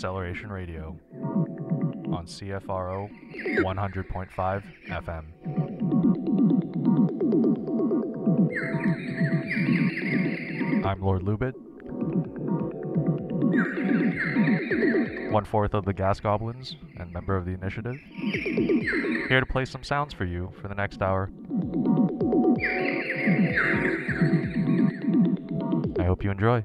Acceleration Radio on CFRO 100.5 FM. I'm Lord Loubbit, one fourth of the Gas Goblins and member of the initiative. Here to play some sounds for you for the next hour. I hope you enjoy.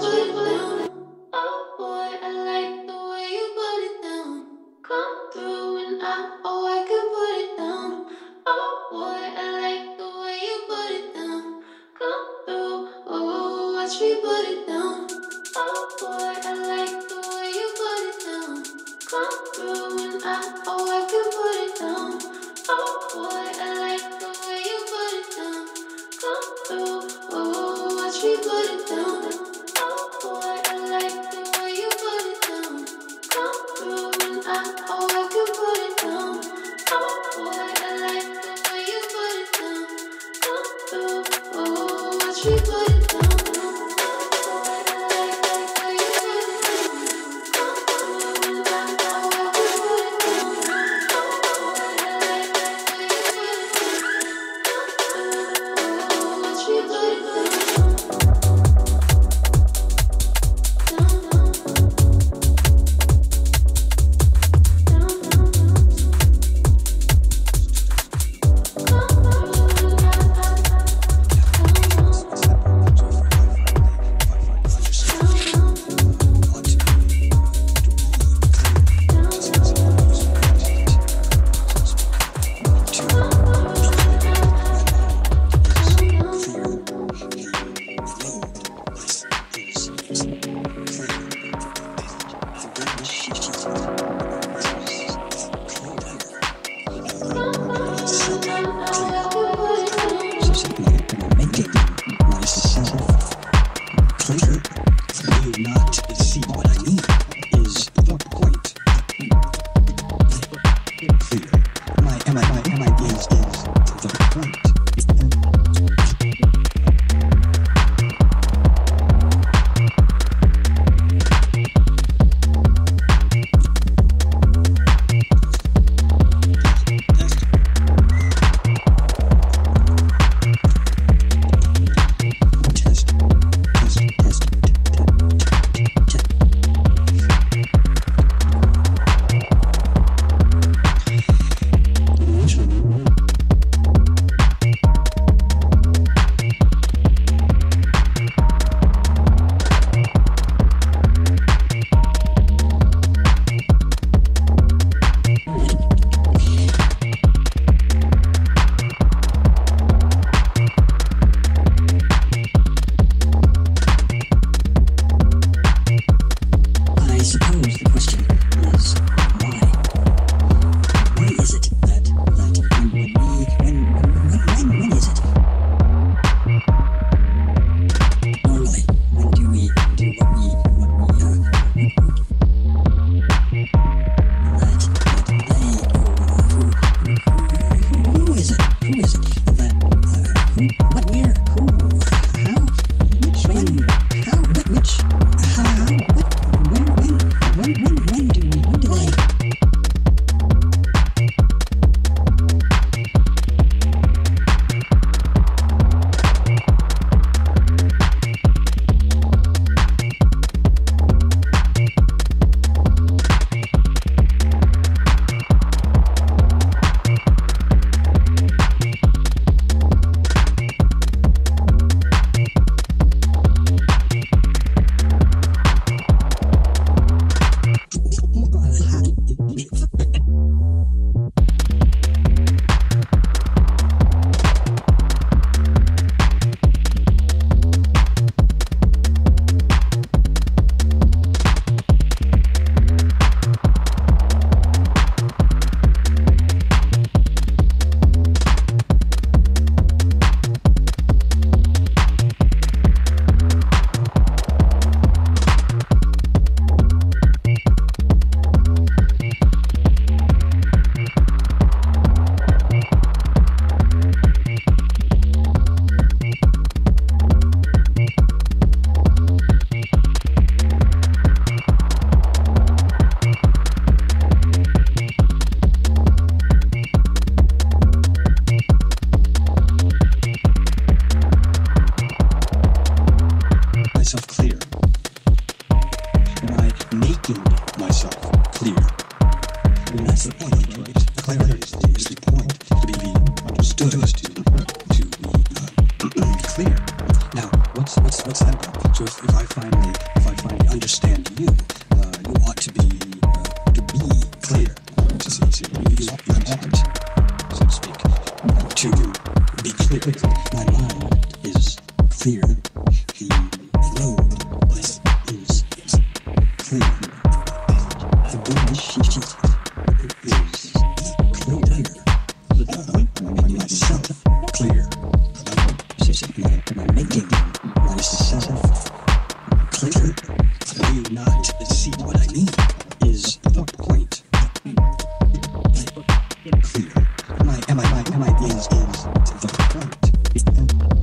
Thank you. Clear. The road is, is Am I, am I, am I being, being to the point?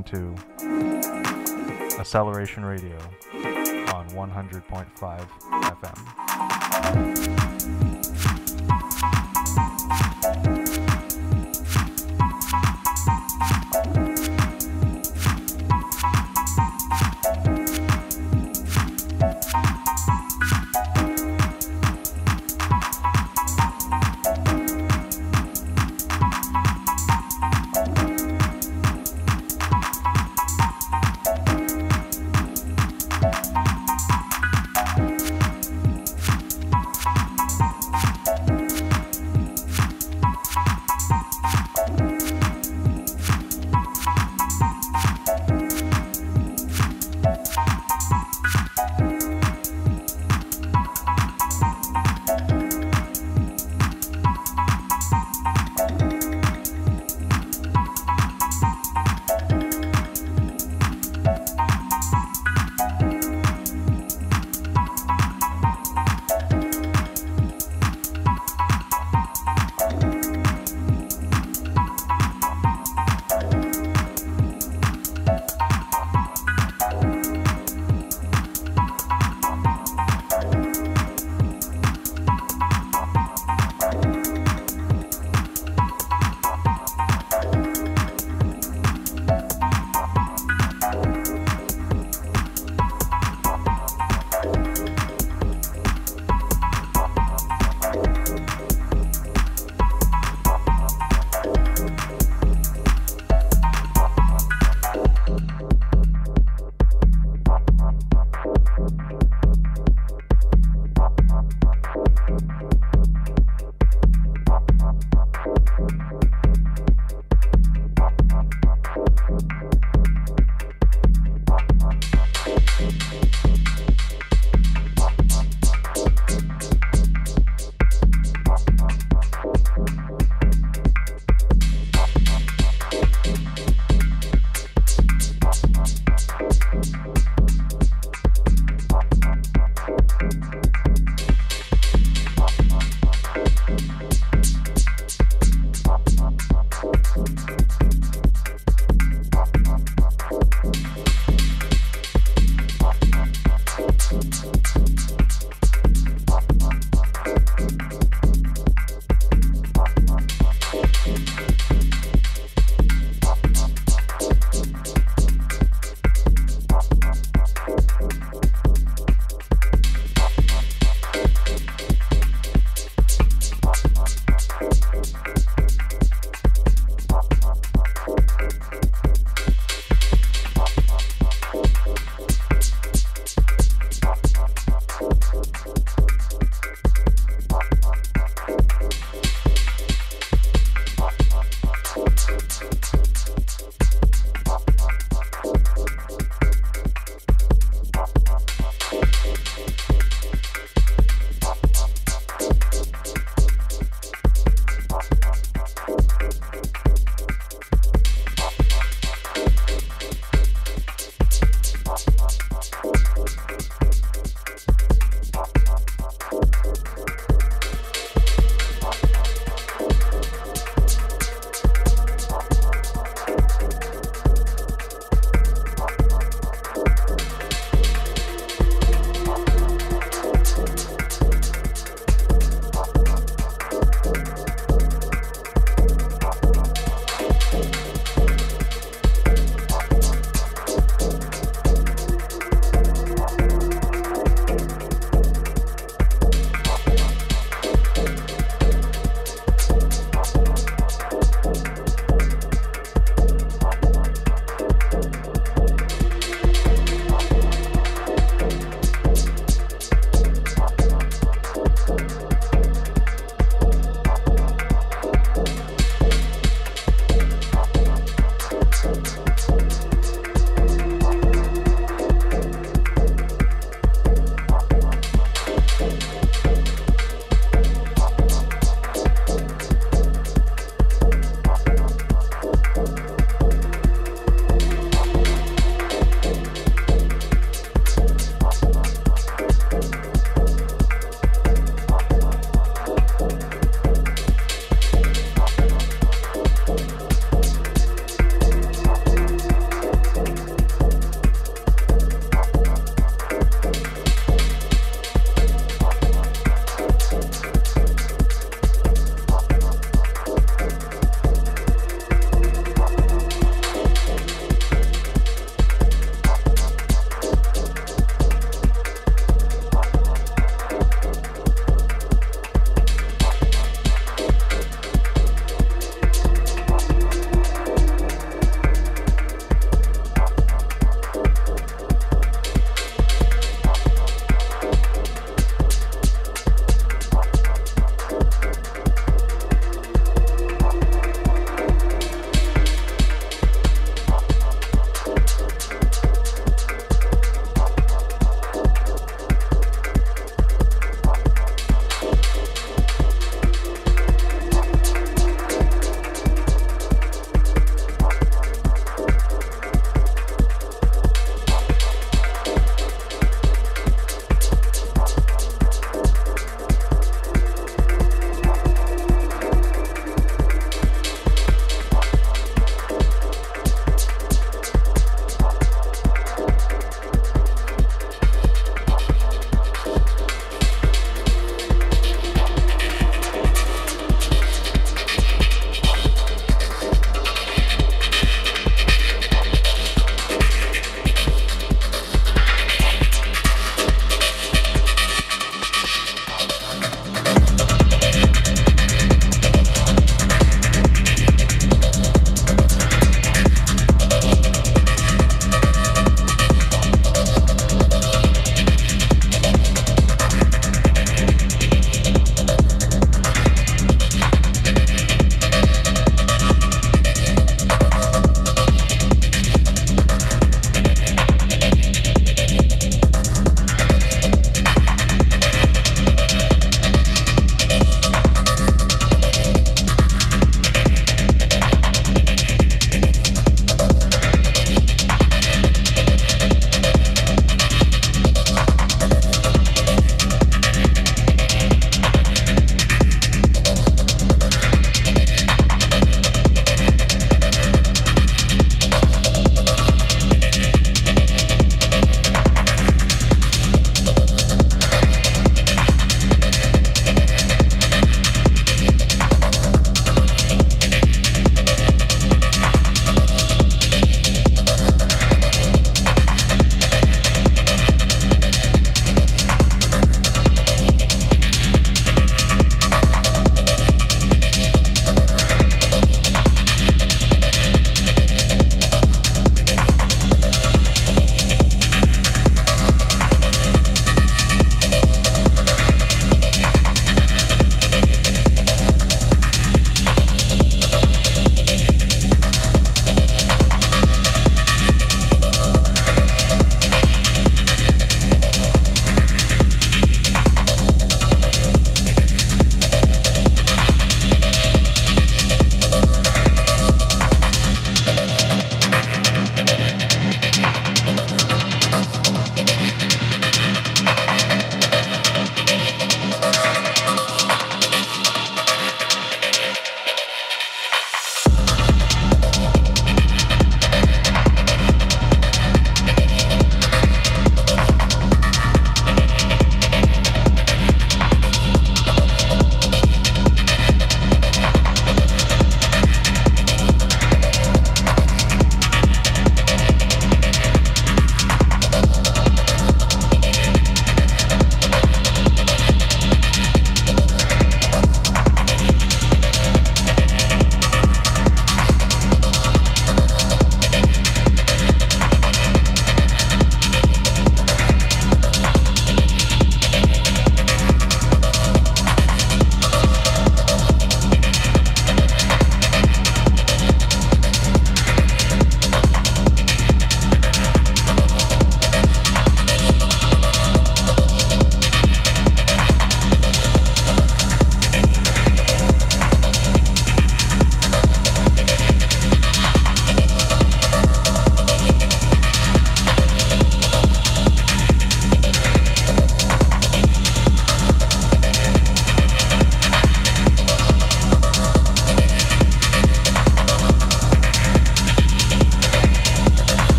Listening to Acceleration Radio on 100.5 FM.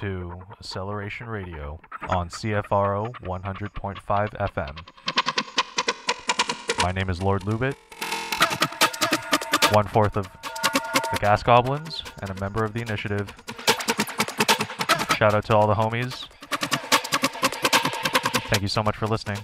To Acceleration Radio on CFRO 100.5 FM. My name is Lord Loubbit, one fourth of the Gas Goblins, and a member of the initiative. Shout out to all the homies. Thank you so much for listening.